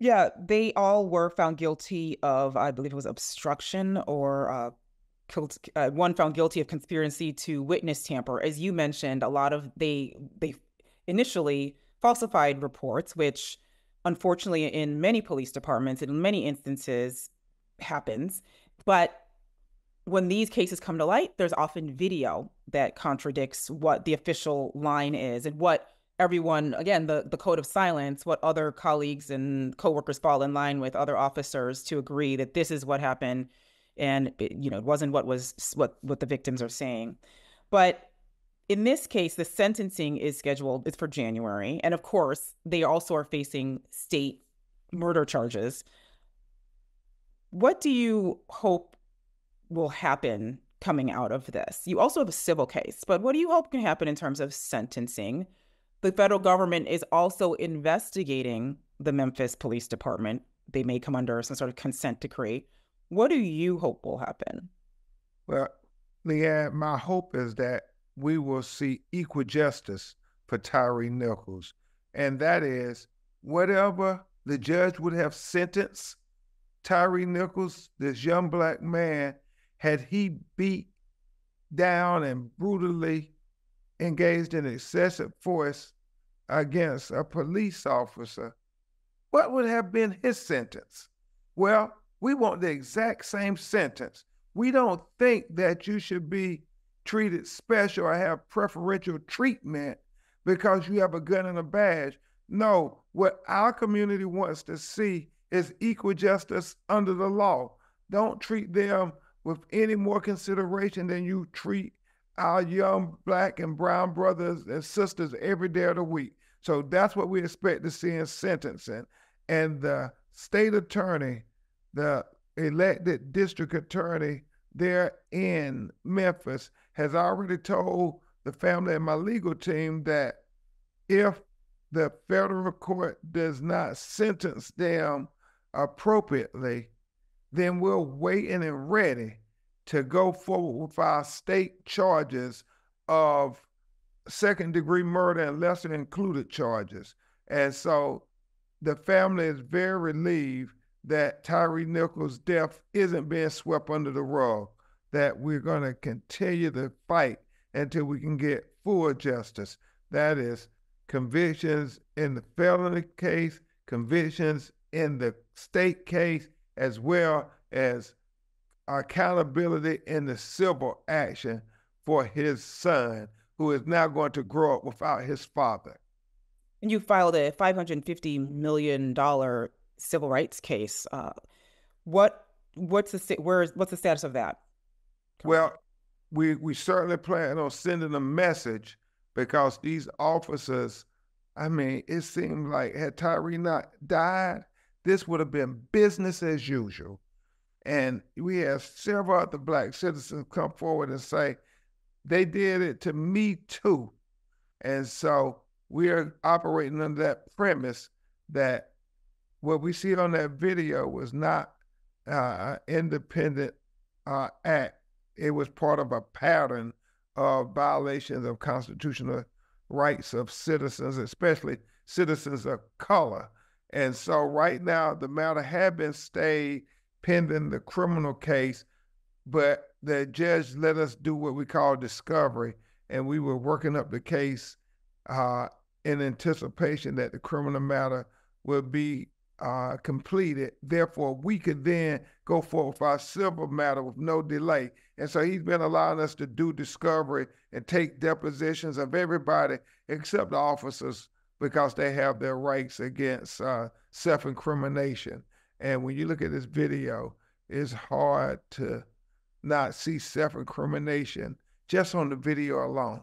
Yeah, they all were found guilty of, I believe it was obstruction or uh, uh, one found guilty of conspiracy to witness tamper. As you mentioned, a lot of they they initially falsified reports, which unfortunately in many police departments in many instances happens. But when these cases come to light, there's often video that contradicts what the official line is and what everyone again the the code of silence what other colleagues and coworkers fall in line with other officers to agree that this is what happened and it, you know it wasn't what was what what the victims are saying. But in this case the sentencing is scheduled it's for January. And of course they also are facing state murder charges. What do you hope will happen coming out of this? You also have a civil case but what do you hope can happen in terms of sentencing the federal government is also investigating the Memphis Police Department. They may come under some sort of consent decree. What do you hope will happen? Well, Liane, my hope is that we will see equal justice for Tyre Nichols. And that is whatever the judge would have sentenced Tyre Nichols, this young black man, had he beat down and brutally engaged in excessive force against a police officer, what would have been his sentence? Well, we want the exact same sentence. We don't think that you should be treated special or have preferential treatment because you have a gun and a badge. No, what our community wants to see is equal justice under the law. Don't treat them with any more consideration than you treat our young black and brown brothers and sisters every day of the week. So that's what we expect to see in sentencing. And the state attorney, the elected district attorney there in Memphis, has already told the family and my legal team that if the federal court does not sentence them appropriately, then we're waiting and ready to go forward with our state charges of second degree murder and lesser included charges. And so the family is very relieved that Tyre Nichols' death isn't being swept under the rug, that we're going to continue to fight until we can get full justice. That is, convictions in the felony case, convictions in the state case, as well as accountability in the civil action for his son, who is now going to grow up without his father. And you filed a $550 million civil rights case. Uh, what what's the where is what's the status of that? Well, we we certainly plan on sending a message because these officers, I mean, it seemed like had Tyre not died, this would have been business as usual. And we have several other black citizens come forward and say, they did it to me too. And so we are operating under that premise that what we see on that video was not uh, an independent uh, act. It was part of a pattern of violations of constitutional rights of citizens, especially citizens of color. And so right now, the matter had been stayed pending the criminal case, but the judge let us do what we call discovery, and we were working up the case uh, in anticipation that the criminal matter would be uh, completed. Therefore, we could then go forward with our civil matter with no delay. And so he's been allowing us to do discovery and take depositions of everybody except the officers because they have their rights against uh, self incrimination. And when you look at this video, it's hard to not see self incrimination just on the video alone.